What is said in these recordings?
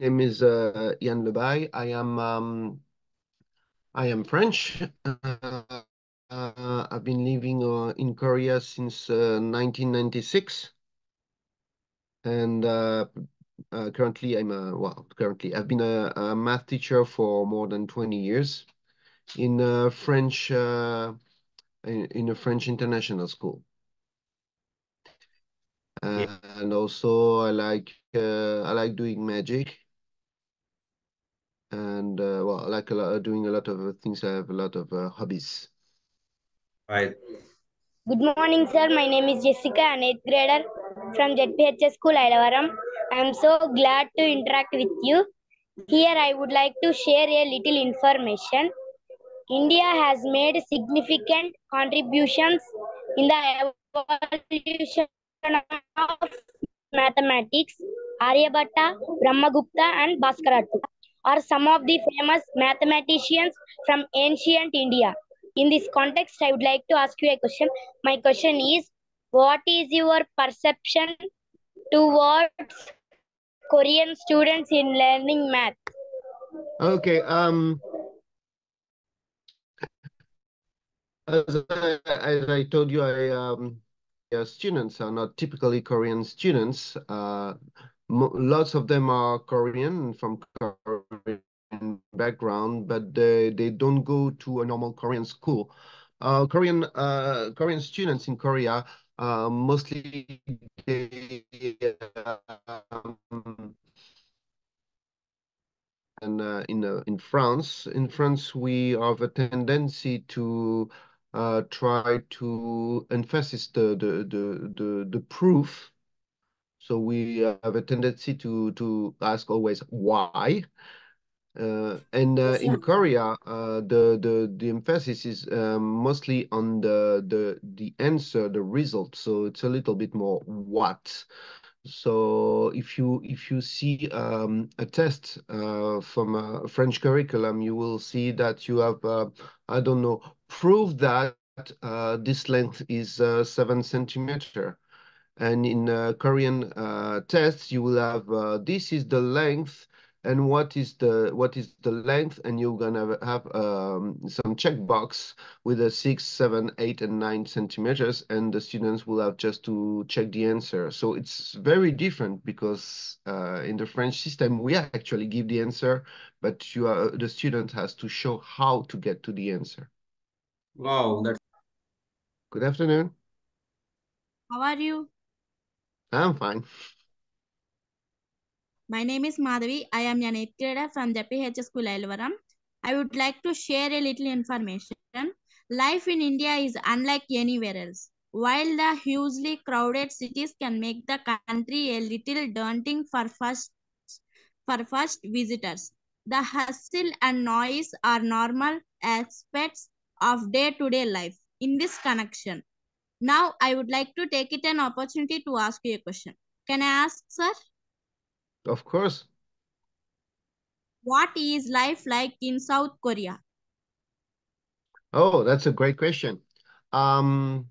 name is uh, Yann Lebay. I am um, I am French. Uh, uh, I've been living uh, in Korea since 1996, and currently I'm a well. Currently, I've been a, a, math teacher for more than 20 years in French in, in a French international school. Yeah. and also I like uh, I like doing magic and uh, well, I like a lot, doing a lot of things. I have a lot of uh, hobbies. Right. Good morning, sir. My name is Jessica, an eighth grader from ZPHS School, Ilavaram. I am so glad to interact with you. Here, I would like to share a little information. India has made significant contributions in the evolution of mathematics. Aryabhatta, Brahmagupta, and Bhaskara are some of the famous mathematicians from ancient India. In this context, I would like to ask you a question. My question is, what is your perception towards Korean students in learning math? Okay. Um, as I, as I told you, I um, students are not typically Korean students. Uh, lots of them are Korean from Korean background, but they, they don't go to a normal Korean school. Uh, Korean uh, Korean students in Korea uh, mostly they, um, and uh, in uh, in France, in France we have a tendency to uh, try to emphasize the the the the, the proof so we have a tendency to to ask always why. Uh, and uh, in Korea, uh, the the the emphasis is um, mostly on the the the answer, the result. So it's a little bit more what. So if you if you see um, a test uh, from a French curriculum, you will see that you have uh, I don't know prove that uh, this length is seven centimeter. And in uh, Korean uh, tests, you will have uh, this is the length and what is the what is the length and you're gonna have um, some checkbox with a six seven eight and nine centimeters and the students will have just to check the answer. So it's very different because uh, in the french system we actually give the answer but you are the student has to show how to get to the answer. Wow that's good afternoon. How are you I'm fine. My name is Madhavi. I am an 8th grader from the PH School, Ilavaram. I would like to share a little information. Life in India is unlike anywhere else. While the hugely crowded cities can make the country a little daunting for first, for first visitors, the hustle and noise are normal aspects of day-to-day -day life. In this connection, now, I would like to take it an opportunity to ask you a question. Can I ask, sir? Of course. What is life like in South Korea? Oh, that's a great question. Um,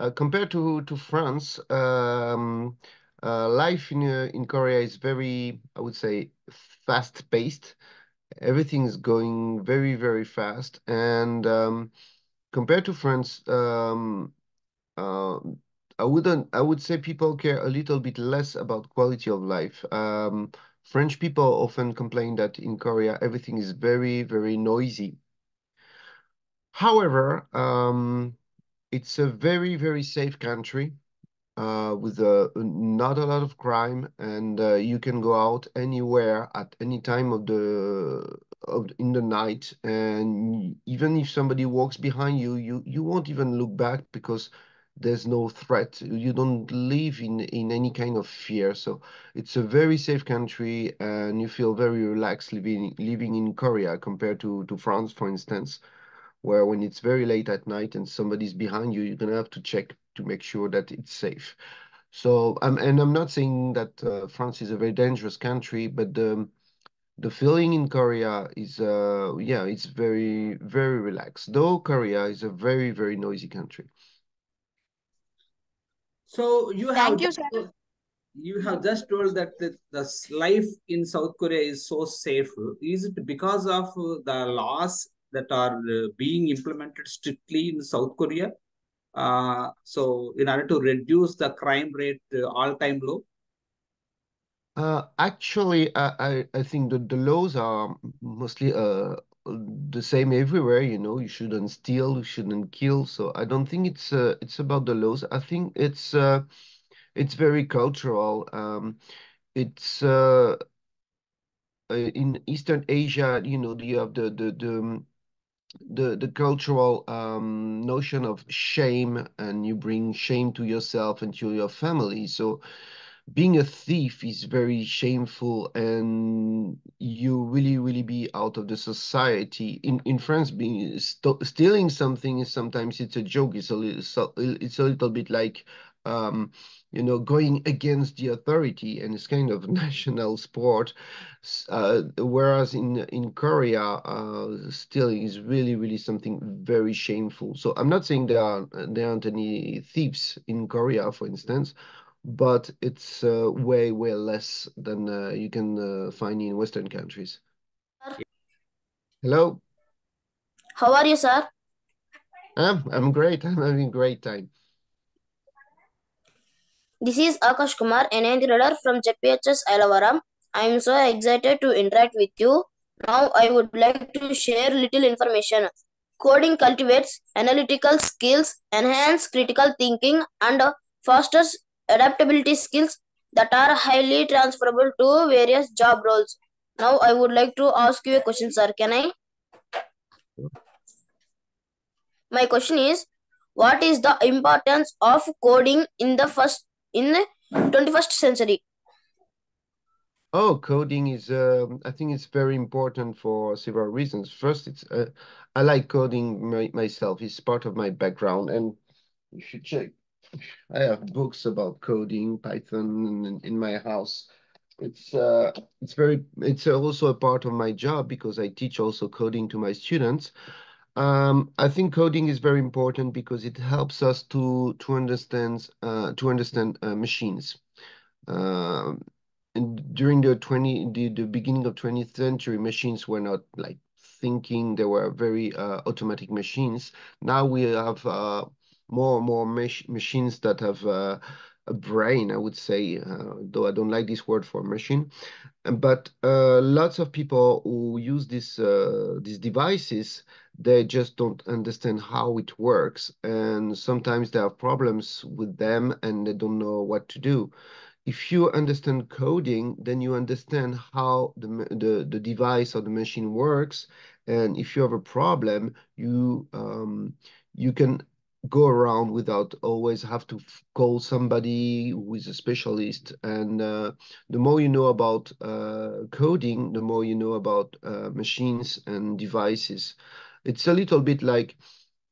uh, compared to, to France, um, uh, life in, uh, in Korea is very, I would say, fast-paced. Everything is going very, very fast. And um, compared to France, um, uh, I wouldn't. I would say people care a little bit less about quality of life. Um, French people often complain that in Korea everything is very, very noisy. However, um, it's a very, very safe country uh, with uh, not a lot of crime, and uh, you can go out anywhere at any time of the of in the night, and even if somebody walks behind you, you you won't even look back because there's no threat. You don't live in, in any kind of fear. So it's a very safe country and you feel very relaxed living, living in Korea compared to, to France, for instance, where when it's very late at night and somebody's behind you, you're going to have to check to make sure that it's safe. So, um, and I'm not saying that uh, France is a very dangerous country, but um, the feeling in Korea is, uh, yeah, it's very, very relaxed. Though Korea is a very, very noisy country. So you have. Thank you, sir. you have just told that the, the life in South Korea is so safe. Is it because of uh, the laws that are uh, being implemented strictly in South Korea? Uh, so in order to reduce the crime rate uh, all-time low? Uh, actually, I, I, I think that the laws are mostly uh, the same everywhere, you know, you shouldn't steal, you shouldn't kill. So I don't think it's uh, it's about the laws. I think it's uh, it's very cultural. Um, it's uh, uh, in Eastern Asia, you know, you have the the the um, the, the cultural um, notion of shame, and you bring shame to yourself and to your family. So being a thief is very shameful and you really really be out of the society. In in france being st stealing something is sometimes it's a joke. It's a little it's a little bit like um you know going against the authority and it's kind of national sport. Uh, whereas in in korea uh, stealing is really really something very shameful. So i'm not saying there are there aren't any thieves in korea for instance but it's uh, way way less than uh, you can uh, find in Western countries. Hello. How are you, sir? I'm I'm great. I'm having a great time. This is Akash Kumar, an grader from JPHS Ilavaram. I am so excited to interact with you. Now I would like to share little information. Coding cultivates analytical skills, enhance critical thinking, and fosters adaptability skills that are highly transferable to various job roles. Now I would like to ask you a question, sir. Can I? My question is, what is the importance of coding in the first in the 21st century? Oh, coding is, um, I think it's very important for several reasons. First, it's uh, I like coding my, myself. It's part of my background, and you should check I have books about coding Python in, in my house. It's uh, it's very it's also a part of my job because I teach also coding to my students. Um, I think coding is very important because it helps us to to understand uh, to understand uh, machines. Uh, during the 20 the, the beginning of 20th century, machines were not like thinking; they were very uh, automatic machines. Now we have uh, more and more mach machines that have uh, a brain, I would say, uh, though I don't like this word for machine. But uh, lots of people who use this, uh, these devices, they just don't understand how it works. And sometimes there are problems with them and they don't know what to do if you understand coding, then you understand how the, the, the device or the machine works. And if you have a problem, you um, you can go around without always have to call somebody who is a specialist. And uh, the more you know about uh, coding, the more you know about uh, machines and devices. It's a little bit like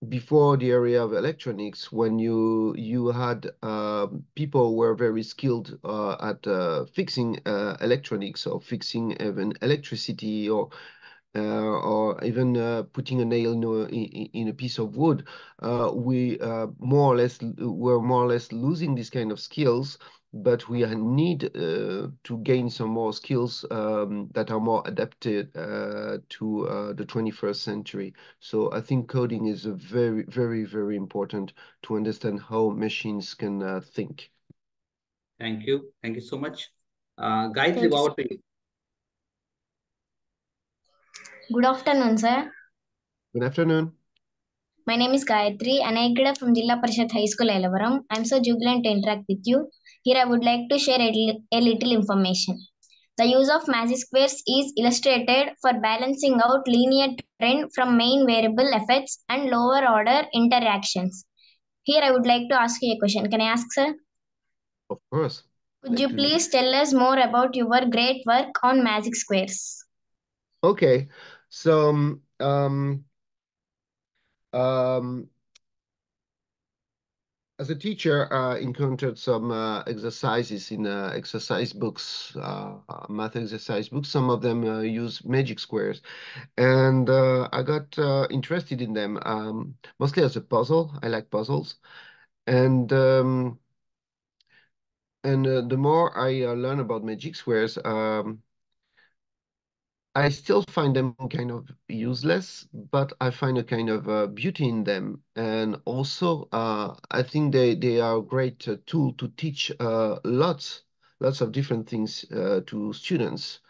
before the area of electronics, when you you had uh, people were very skilled uh, at uh, fixing electronics or fixing even electricity or or even uh, putting a nail in a, in a piece of wood, uh, we more or less we're more or less losing these kind of skills but we need uh, to gain some more skills um, that are more adapted uh, to uh, the 21st century. So I think coding is a very, very, very important to understand how machines can think. Thank you. Thank you so much. Uh, Gayatri, over to you. Good afternoon, sir. Good afternoon. My name is Gayatri and I graduated from Jilla Parishad High School, Ilavaram. I'm so jubilant to interact with you. Here I would like to share a, a little information. The use of magic squares is illustrated for balancing out linear trend from main variable effects and lower order interactions. Here I would like to ask you a question. Can I ask, sir? Of course. Could you please tell us more about your great work on magic squares? Okay. So um, um, um, as a teacher, I uh, encountered some uh, exercises in uh, exercise books, uh, math exercise books. Some of them uh, use magic squares, and uh, I got interested in them um, mostly as a puzzle. I like puzzles, and um, and uh, the more I uh, learn about magic squares, um, I still find them kind of useless, but I find a kind of uh, beauty in them. And also, uh, I think they, they are a great uh, tool to teach uh, lots, lots of different things uh, to students.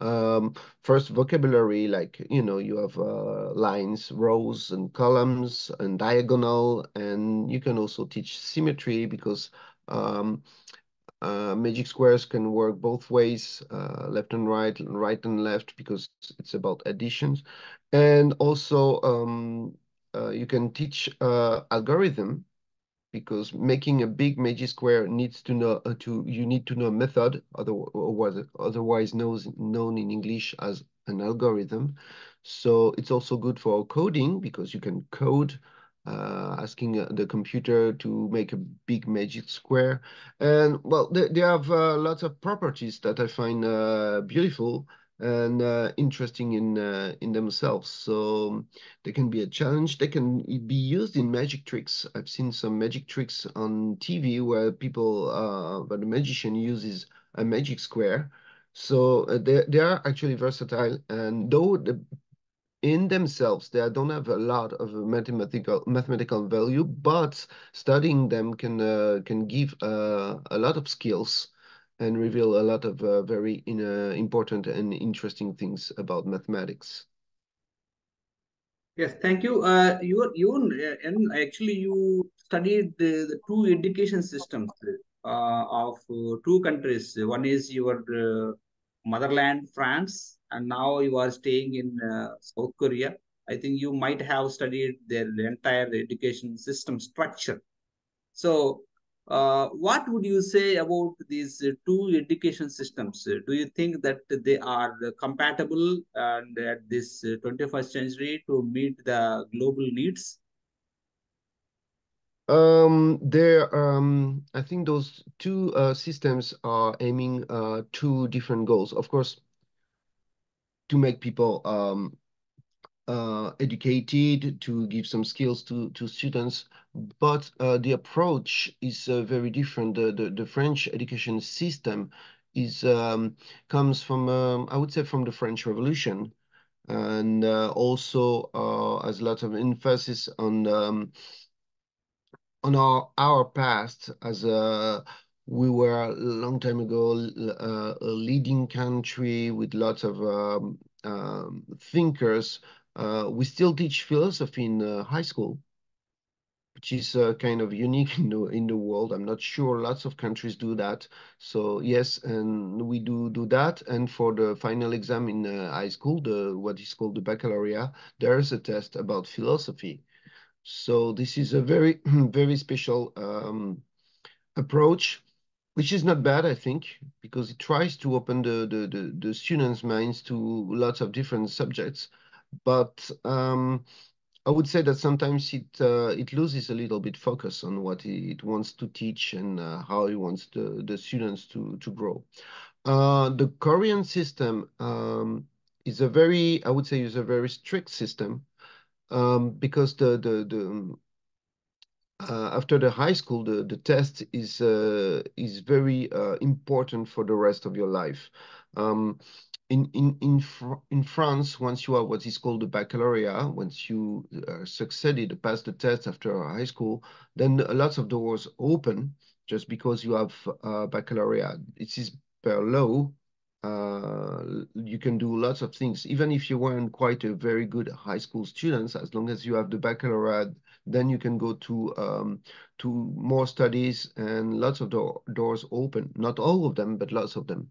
Um, first, vocabulary, like, you know, you have uh, lines, rows, and columns, and diagonal, and you can also teach symmetry because um, uh, magic squares can work both ways, uh, left and right, right and left, because it's about additions. And also, um, uh, you can teach uh, algorithm because making a big magic square needs to know uh, to you need to know method, otherwise otherwise knows, known in English as an algorithm. So it's also good for coding because you can code uh, asking uh, the computer to make a big magic square. And well, they, they have uh, lots of properties that I find uh, beautiful and uh, interesting in uh, in themselves. So they can be a challenge. They can be used in magic tricks. I've seen some magic tricks on TV where people, uh, where the magician uses a magic square. So they they are actually versatile. And though the in themselves they don't have a lot of mathematical mathematical value, but studying them can uh, can give uh, a lot of skills and reveal a lot of uh, very uh, important and interesting things about mathematics. Yes, thank you. Uh, you, you, and actually, you studied the, the two education systems uh, of uh, two countries. One is your motherland, France, and now you are staying in uh, South Korea. I think you might have studied their entire education system structure. So, uh, what would you say about these two education systems? do you think that they are compatible and at this 21st century to meet the global needs? Um, there, um, I think those two uh, systems are aiming uh, two different goals. Of course, to make people um, uh, educated, to give some skills to, to students, but uh, the approach is uh, very different. The, the, the, French education system is um, comes from, um, I would say, from the French Revolution, and uh, also uh, has a lot of emphasis on um, on our our past as a we were a long time ago uh, a leading country with lots of um, um, thinkers uh, we still teach philosophy in uh, high school, which is uh, kind of unique in the, in the world. I'm not sure lots of countries do that. So yes, and we do do that. And for the final exam in uh, high school, the what is called the baccalaureate, there is a test about philosophy. So this is a very, very special um, approach which is not bad, I think, because it tries to open the, the, the, the students' minds to lots of different subjects but um, I would say that sometimes it uh, it loses a little bit focus on what it wants to teach and uh, how it wants the, the students to, to grow. Uh, the Korean system um, is a very, I would say, is a very strict system um, because the the the uh, after the high school, the the test is uh, is very uh, important for the rest of your life. Um, in in in Fr in France, once you are what is called the baccalaureate, once you uh, succeeded, passed the test after high school, then lots of doors open just because you have uh, baccalaureate. It is per law. Uh, you can do lots of things, even if you weren't quite a very good high school student. As long as you have the baccalaureate, then you can go to um, to more studies, and lots of do doors open. Not all of them, but lots of them.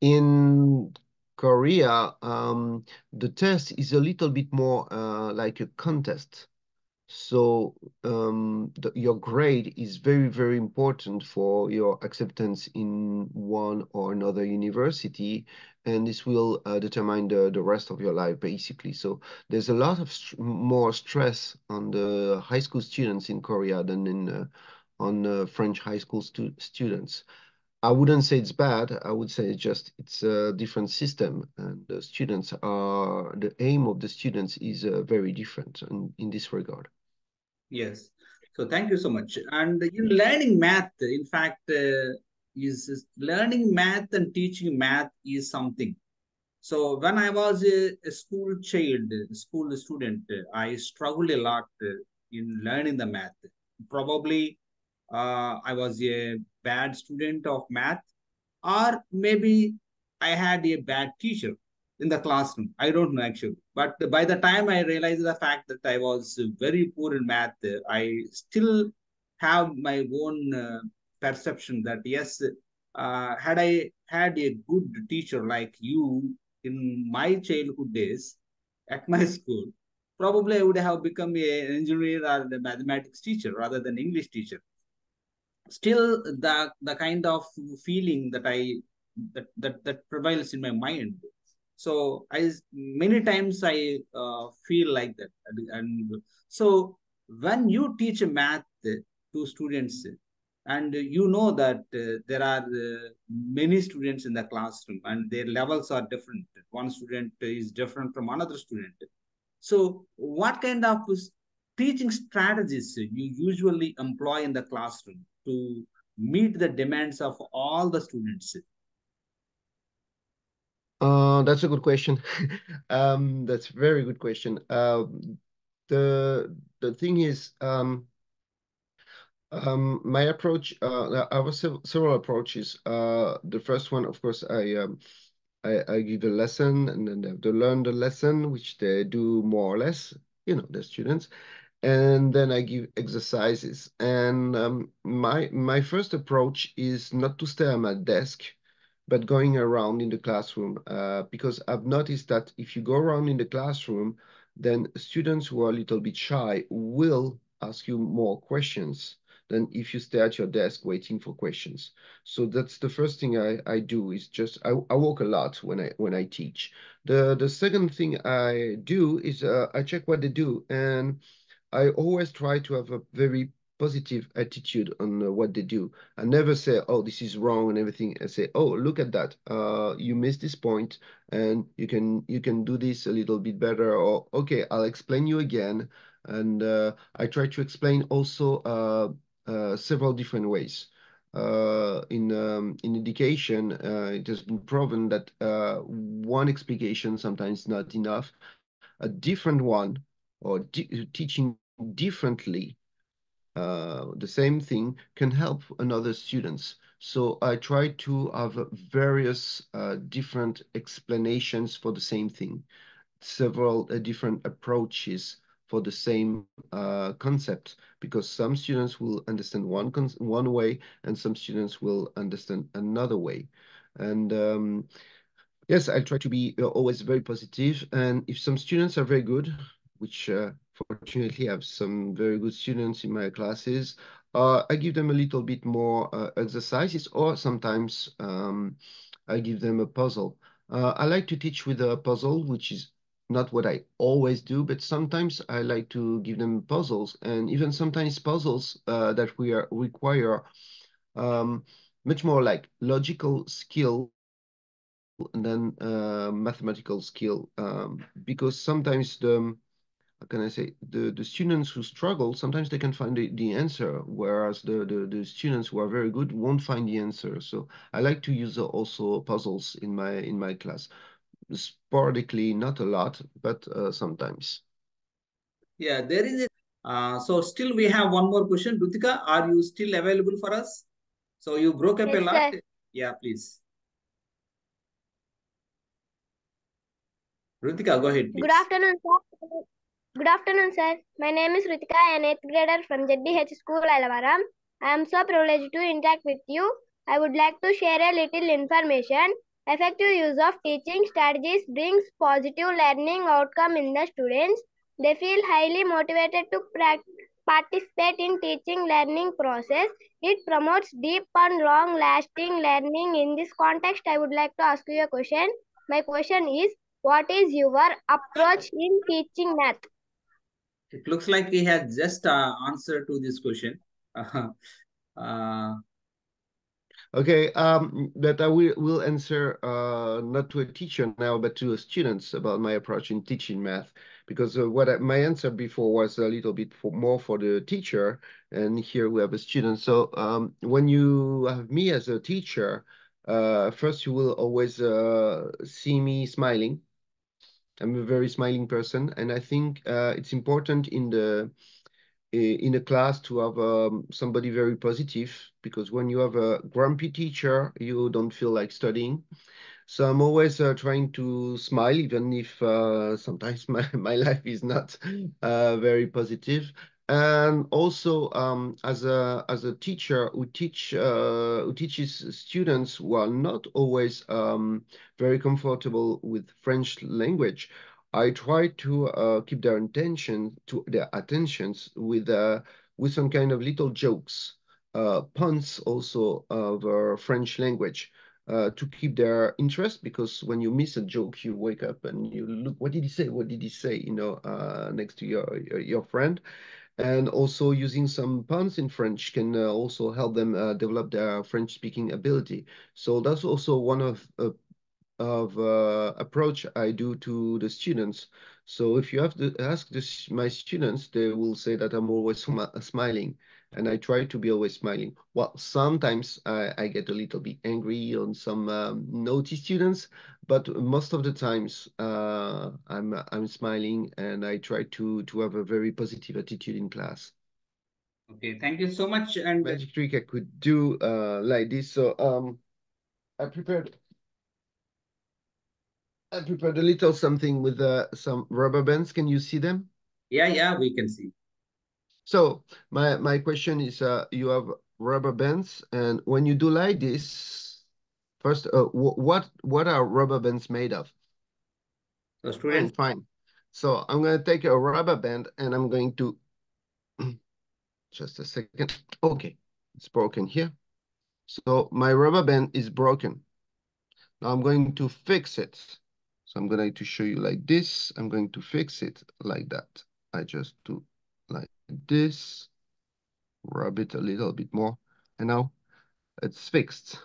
In Korea, um, the test is a little bit more uh, like a contest. So um, the, your grade is very, very important for your acceptance in one or another university, and this will uh, determine the, the rest of your life, basically. So there's a lot of st more stress on the high school students in Korea than in uh, on uh, French high school stu students. I wouldn't say it's bad. I would say just it's a different system, and the students are the aim of the students is uh, very different in, in this regard. Yes. So thank you so much. And in learning math, in fact, uh, is, is learning math and teaching math is something. So when I was a, a school child, school student, I struggled a lot in learning the math. Probably uh, I was a bad student of math, or maybe I had a bad teacher in the classroom. I don't know actually. But by the time I realized the fact that I was very poor in math, I still have my own uh, perception that yes, uh, had I had a good teacher like you in my childhood days at my school, probably I would have become an engineer or a mathematics teacher rather than English teacher. Still, the the kind of feeling that I that that, that prevails in my mind so i many times i uh, feel like that. And so when you teach math to students and you know that uh, there are uh, many students in the classroom and their levels are different. One student is different from another student. So what kind of teaching strategies you usually employ in the classroom to meet the demands of all the students uh, that's a good question. um, that's a very good question. Uh, the the thing is, um, um, my approach. Uh, I have several approaches. Uh, the first one, of course, I um, I, I give a lesson, and then they have to learn the lesson, which they do more or less. You know, the students, and then I give exercises. And um, my my first approach is not to stay at my desk but going around in the classroom uh, because I've noticed that if you go around in the classroom, then students who are a little bit shy will ask you more questions than if you stay at your desk waiting for questions. So that's the first thing I, I do is just I, I walk a lot when I when I teach. The the second thing I do is uh, I check what they do and I always try to have a very positive attitude on uh, what they do. I never say, "Oh, this is wrong" and everything. I say, "Oh, look at that. Uh, you missed this point, and you can you can do this a little bit better." Or, "Okay, I'll explain you again." And uh, I try to explain also uh, uh, several different ways. Uh, in um, in education, it has been proven that one explication sometimes not enough. A different one or teaching differently the same thing can help another students. So I try to have various uh, different explanations for the same thing, several uh, different approaches for the same uh, concept, because some students will understand one one way and some students will understand another way. And um, yes, I try to be uh, always very positive. And if some students are very good, which uh, fortunately I have some very good students in my classes. Uh, I give them a little bit more uh, exercises or sometimes um, I give them a puzzle. Uh, I like to teach with a puzzle, which is not what I always do, but sometimes I like to give them puzzles and even sometimes puzzles uh, that we are, require um, much more like logical skill than uh, mathematical skill um, because sometimes the how can I say, the, the students who struggle, sometimes they can find the, the answer, whereas the, the, the students who are very good won't find the answer. So I like to use also puzzles in my in my class. Sporadically, not a lot, but uh, sometimes. Yeah, there is a, uh, so still we have one more question. Rutika, are you still available for us? So you broke up yes, a lot. Sir. Yeah, please. Rutika, go ahead, please. Good afternoon, sir. Good afternoon, sir. My name is Ritika, an 8th grader from ZDH School, Ilavaram. I am so privileged to interact with you. I would like to share a little information. Effective use of teaching strategies brings positive learning outcome in the students. They feel highly motivated to participate in teaching learning process. It promotes deep and long lasting learning. In this context, I would like to ask you a question. My question is, what is your approach in teaching math? It looks like he has just uh, answered to this question. Uh, uh, Okay, um, but I will, will answer uh, not to a teacher now, but to a students about my approach in teaching math. Because uh, what I, my answer before was a little bit for, more for the teacher, and here we have a student. So um, when you have me as a teacher, uh, first you will always uh, see me smiling. I'm a very smiling person, and I think uh, it's important in the in a class to have um, somebody very positive because when you have a grumpy teacher, you don't feel like studying. So I'm always uh, trying to smile, even if uh, sometimes my, my life is not uh, very positive. And also, um, as a as a teacher who teach uh, who teaches students who are not always um, very comfortable with French language, I try to uh, keep their attention to their attentions with uh, with some kind of little jokes, uh, puns also of French language uh, to keep their interest. Because when you miss a joke, you wake up and you look, what did he say? What did he say? You know, uh, next to your your friend. And also using some puns in French can uh, also help them uh, develop their French speaking ability. So that's also one of uh, of uh, approach I do to the students. So if you have to ask this, my students, they will say that I'm always sm smiling and I try to be always smiling. Well, sometimes I, I get a little bit angry on some um, naughty students, but most of the times uh, I'm I'm smiling and I try to to have a very positive attitude in class. Okay, thank you so much. And magic trick I could do uh, like this. So um, I prepared I prepared a little something with uh, some rubber bands. Can you see them? Yeah, yeah, we can see. So my my question is, uh, you have rubber bands, and when you do like this, first, uh, what what are rubber bands made of? So students, fine, fine. So I'm gonna take a rubber band and I'm going to just a second. Okay, it's broken here. So my rubber band is broken. Now I'm going to fix it. So I'm going to show you like this. I'm going to fix it like that. I just do this, rub it a little bit more, and now it's fixed.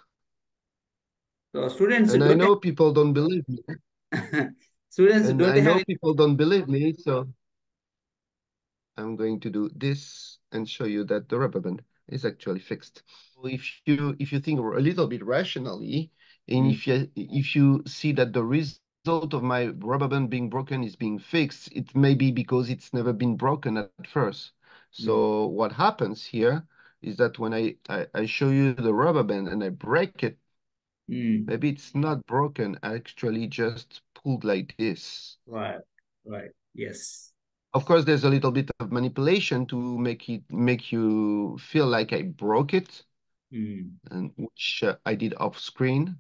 So students, and I know people don't believe me. students, and I know people don't believe me, so I'm going to do this and show you that the rubber band is actually fixed. If you if you think a little bit rationally, and mm. if you if you see that the reason result of my rubber band being broken is being fixed, it may be because it's never been broken at first. So what happens here is that when I, I, I, show you the rubber band and I break it, mm. maybe it's not broken, actually just pulled like this. Right, right, yes. Of course, there's a little bit of manipulation to make it make you feel like I broke it, mm. and which uh, I did off screen.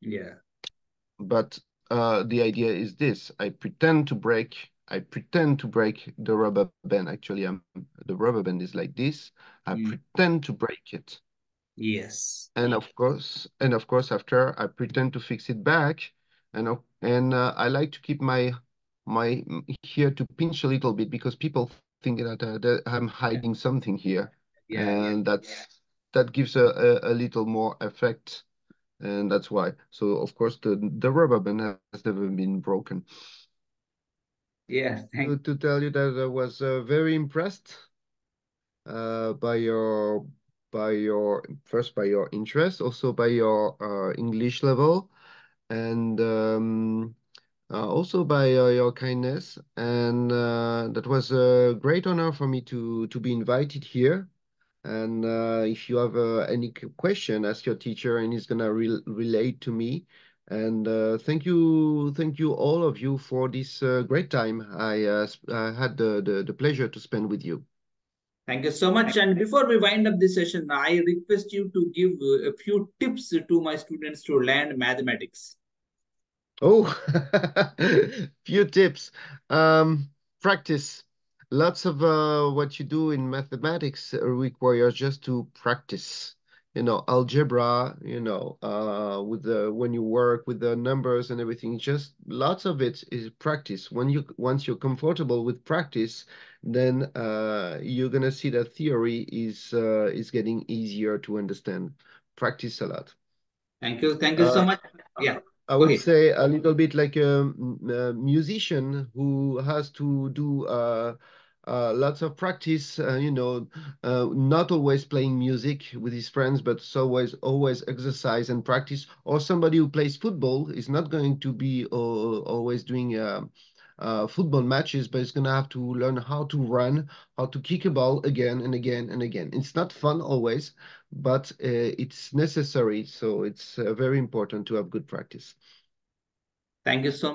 Yeah. But uh, the idea is this. I pretend to break, I pretend to break the rubber band. Actually, I'm, the rubber band is like this. I mm. pretend to break it. Yes. And of course, and of course, after I pretend to fix it back, and and uh, I like to keep my my here to pinch a little bit because people think that, uh, that I'm hiding something here, yeah, and yeah, that's yeah. that gives a, a, a little more effect and that's why. So of course the the rubber band has never been broken. Yeah, to, to tell you that I was uh, very impressed uh, by your by your first by your interest, also by your uh, English level, and um, uh, also by uh, your kindness. And uh, that was a great honor for me to to be invited here and uh, if you have uh, any question, ask your teacher, and he's gonna re relate to me. And uh, thank you, thank you all of you for this uh, great time I, uh, I had the, the, the pleasure to spend with you. Thank you so much. And before we wind up this session, I request you to give a few tips to my students to learn mathematics. Oh, few tips. Um, practice lots of uh, what you do in mathematics requires just to practice you know algebra you know uh, with the when you work with the numbers and everything just lots of it is practice when you once you're comfortable with practice then uh, you're gonna see that theory is uh, is getting easier to understand practice a lot. Thank you. Thank you so Uh, much. Yeah. I would ahead. say a little bit like a musician who has to do uh, uh, lots of practice, uh, you know, uh, not always playing music with his friends, but always always exercise and practice. Or somebody who plays football is not going to be uh, always doing uh, football matches, but is going to have to learn how to run, how to kick a ball again and again and again. It's not fun always, but uh, it's necessary. So it's uh, very important to have good practice. Thank you so